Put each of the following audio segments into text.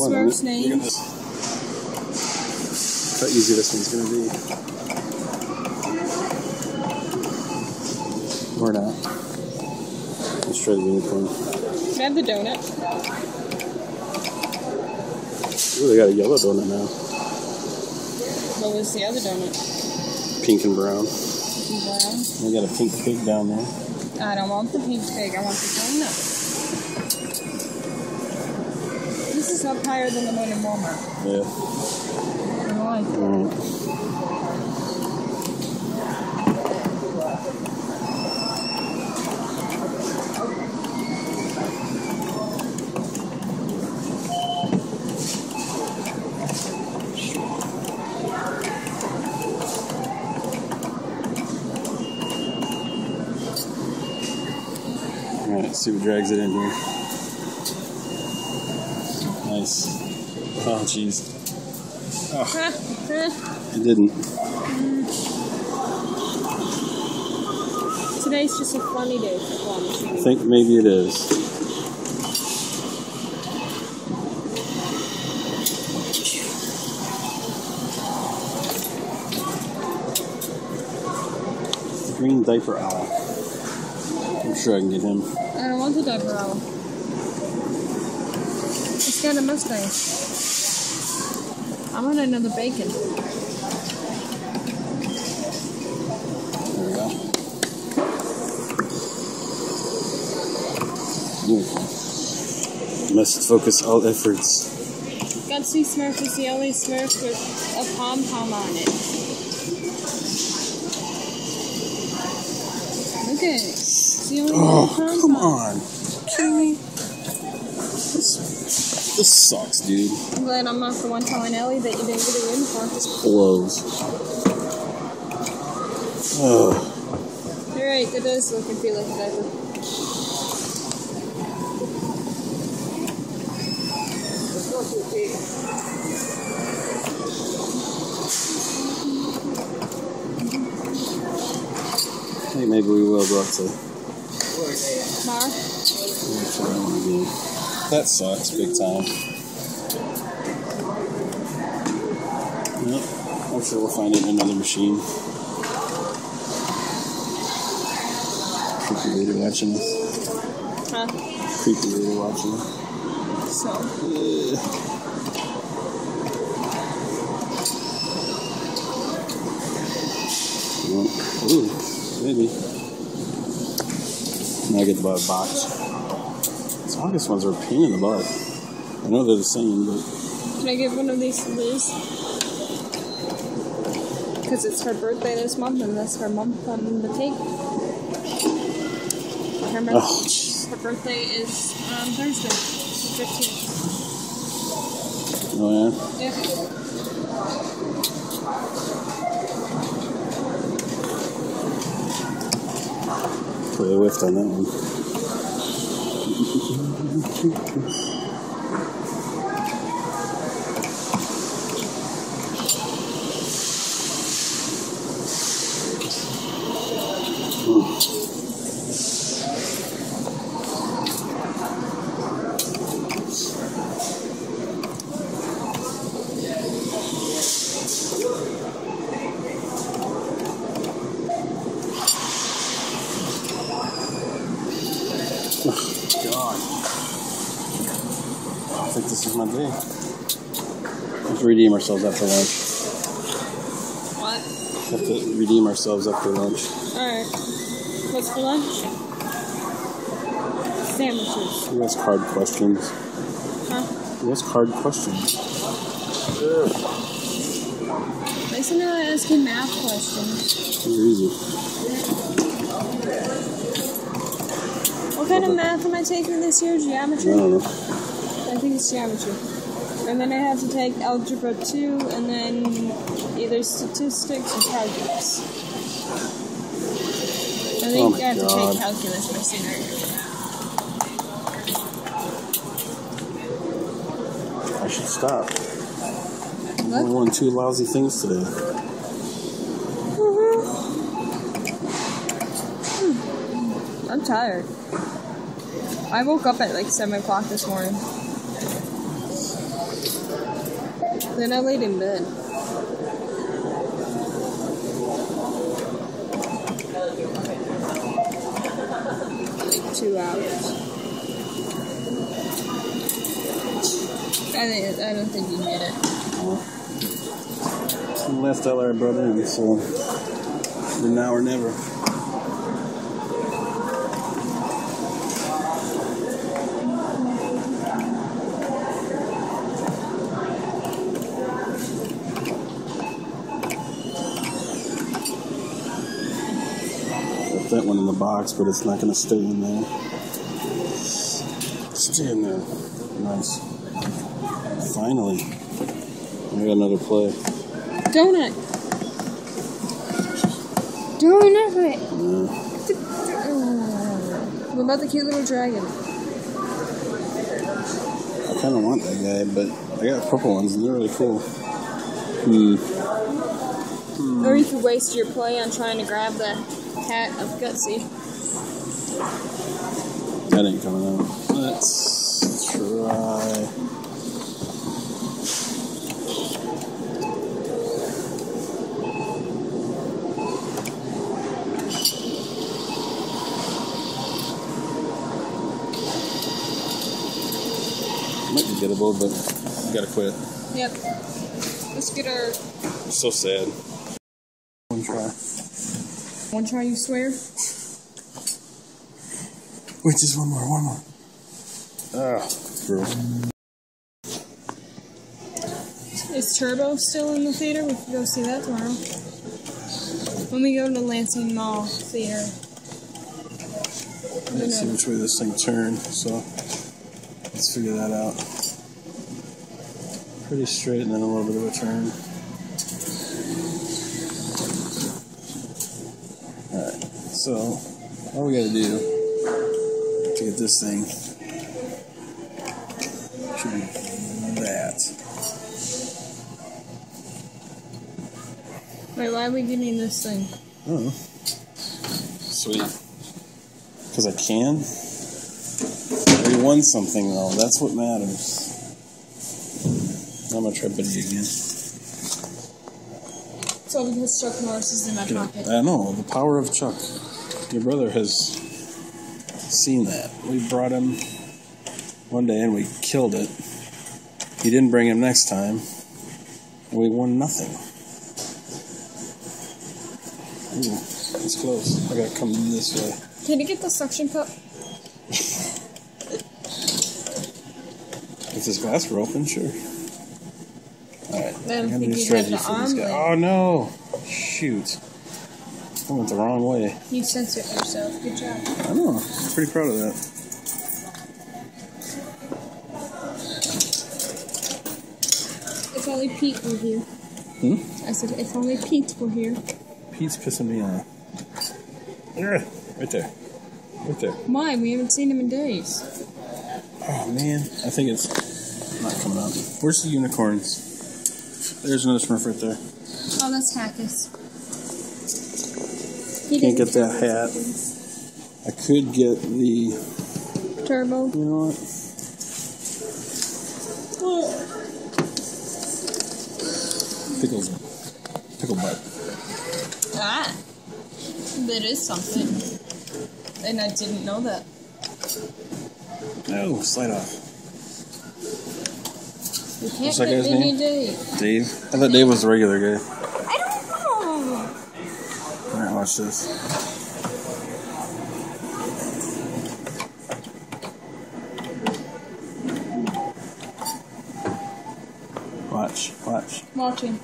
fun. Smurfs isn't it? Look at name. this. How easy this one's gonna be. Or not. Let's try the unicorn. Can I have the donut? Ooh, they got a yellow donut now. What was the other donut? Pink and brown. Brown. They got a pink pig down there. I don't want the pink pig. I want the donut. This is up higher than the one in Walmart. Yeah. Why? Mm. Alright, let's see what drags it in here. Oh, jeez. Oh, it didn't. Today's just a funny day for I think maybe it is. Green diaper owl. I'm sure I can get him. I don't want the diaper owl. Got a mustache. I want another bacon. There we go. Unicorn. Must focus all efforts. Gutsy Smurf is the only Smurf with a pom pom on it. Look at it. It's the only Oh, with pom come on. Kidding me? This, this sucks, dude. I'm glad I'm not the one telling Ellie that you didn't get a uniform. Blows. Ugh. You're right, that does look and feel like a diaper. Hey, maybe we will go up to. Mar? That's where I want to be. That sucks big time. Yep. I'm sure we'll find it in another machine. Creepy lady watching us. Huh? Creepy lady watching us. So, Well, Ooh, maybe. Now I get to buy a box. August ones are a pain in the butt. I know they're the same, but can I give one of these to Liz? Because it's her birthday this month and that's her month on the cake. Remember? oh, Her birthday is on Thursday, the 15th. oh yeah. Yeah. Totally whiffed on that one. Oh, God. I think this is my day. Let's redeem ourselves after lunch. What? Have to redeem ourselves after lunch. Alright. What's for lunch? Sandwiches. Who has card questions? Huh? Who has card questions? Listen to asking math questions. These are easy. What kind of math am I taking this year? I Geometry? I think it's geometry. And then I have to take algebra 2 and then either statistics or calculus. I Oh think my I have to take calculus senior year. I should stop. What? only won two lousy things today. Hmm. I'm tired. I woke up at like 7 o'clock this morning. Then I laid in bed. Like two hours. I think I don't think you made it. Last dollar I brought in, so now or never. Left that one in the box, but it's not to stay in there. Stay in there. Nice. Finally. I got another play. Donut. Donut. Yeah. What about the cute little dragon? I kind of want that guy, but I got purple ones and they're really cool. Hmm. Or you could waste your play on trying to grab the hat of Gutsy. That ain't coming out. Let's try. Might be gettable, but I gotta quit. Yep. Let's get our so sad. One try. One try. You swear? Wait, just one more, one more. Ah, bro. Is Turbo still in the theater? We can go see that tomorrow. When we go to the Lansing Mall Theater. Let's see which way this thing turned. So let's figure that out. Pretty straight and then a little bit of a turn. So all we gotta do to get this thing should be that. Wait, why are we getting this thing? Oh, sweet. Because I can. We won something though. That's what matters. I'm gonna try Betty again. So because Chuck Norris is in my pocket. I know the power of Chuck. Your brother has seen that. We brought him one day and we killed it. He didn't bring him next time, we won nothing. Ooh, it's close. I gotta come this way. Can you get the suction cup? If this glass were open, sure. Alright. I don't I gotta think do you have strategy for this guy. Oh no! Shoot. I went the wrong way. You censored yourself. Good job. I know. I'm pretty proud of that. If only Pete were here. Hmm? I said, if only Pete were here. Pete's pissing me off. Right there. Right there. Why? We haven't seen him in days. Oh man, I think it's not coming out. Where's the unicorns? There's another Smurf right there. Oh, that's Hackus. He Can't didn't get that hat. I could get the. Turbo. You know what? Pickles. Pickle butt. Ah, that is something. And I didn't know that. No, slide off. We can't What's that get guy's any name? day. Dave. I thought Dave was the regular guy. Watch this. Watch, watch. Watching.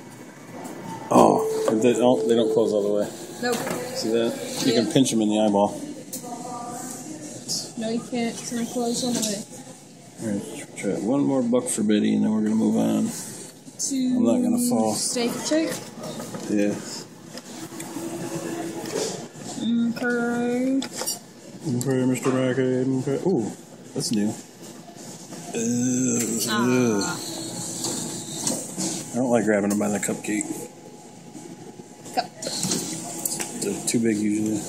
Oh, they don't, they don't close all the way. Nope. See that? You Yeah. can pinch them in the eyeball. No, you can't. It's gonna close all the way. Alright, try one more buck for Biddy, and then we're gonna move on. To I'm not gonna fall. Steak chick. Yeah. Okay. Okay, Mr. Bracken. Okay. Ooh, that's new. Ugh, ugh. I don't like grabbing them by the cupcake. Cup. They're too big usually.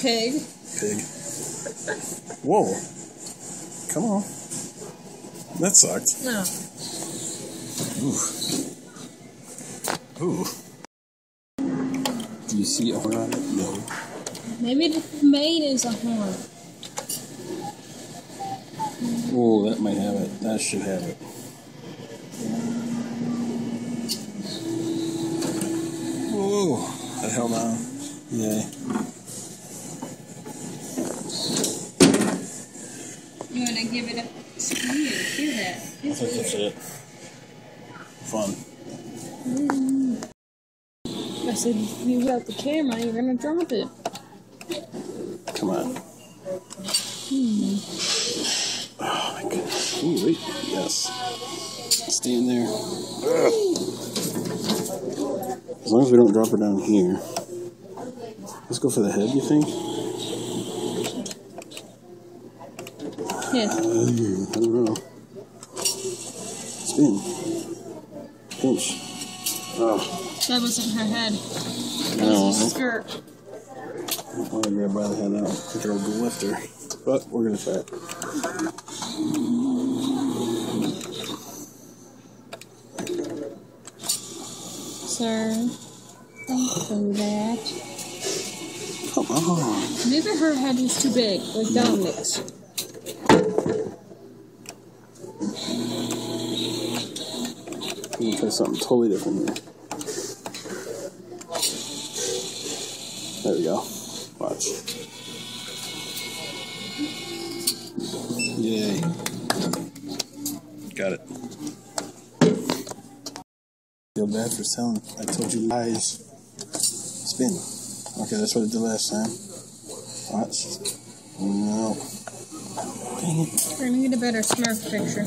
Pig. Pig. Whoa. Come on. That sucked. No. Ooh. Ooh. Do you see a horn on it? No. Maybe the main is a horn. Oh, that might have it. That should have it. Oh, That held on. Yay. You want to give it a speed? Hear that? I think that's it. Fun. I said, you without the camera, you're gonna drop it. Come on. Hmm. Oh my goodness. Ooh, wait. Yes. Stay in there. Ugh. As long as we don't drop her down here. Let's go for the head, you think? Yeah. Uh, I don't know. Spin. Pinch. Oh, That wasn't her head. That no. was her I skirt. don't want to grab by the head out. I think it'll go lift her. But we're going to try it. Sir, don't do that. Come on. Maybe her head is too big, like Dominic's. We're going to try something totally different here. There we go. Watch. Yay. Got it. Feel bad for selling. I told you lies. Spin. Okay, that's what it did last time. Watch. Oh, no. Dang it. We're gonna get a better Smurf picture.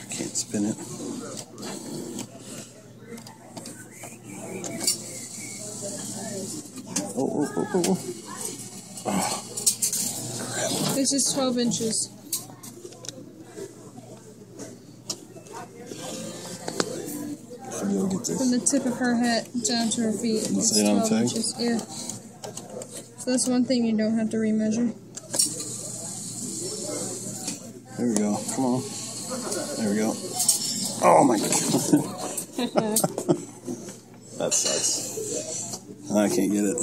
I can't spin it. Oh, oh, oh, oh, oh. This is 12 inches. Should be able to get From the tip of her head down to her feet. It's say it on 12 inches. Yeah. So that's one thing you don't have to remeasure. There we go. Come on. There we go. Oh my god. that sucks. I can't get it.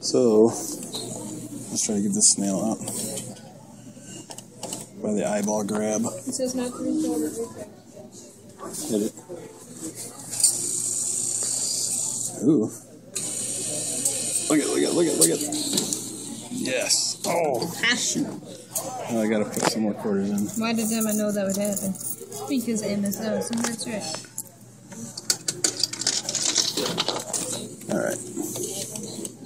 So, let's try to get this snail out. By the eyeball grab. It says not to reach over. Hit it. Ooh. Look at, look at, look at, look at. Yes. Oh. Now oh, I gotta put some more quarters in. Why does Emma know that would happen? Because Emma's knows, and oh, that's right. Alright.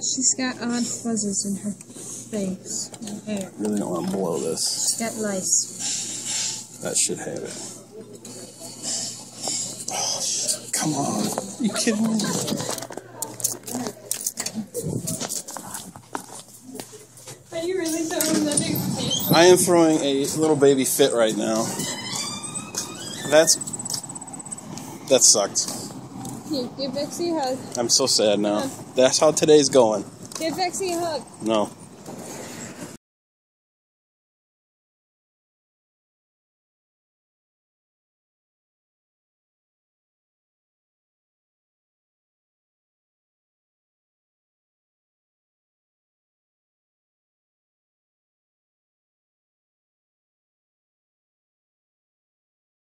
She's got odd fuzzes in her face and hair. Really don't want to blow this. She's got lice. That should have it. Oh. Come on. you kidding me? Are you really throwing that big fish? I am throwing a little baby fit right now. That's. That sucked. Here, give Bexy a hug. I'm so sad now. That's how today's going. Give Bexy a hug. No.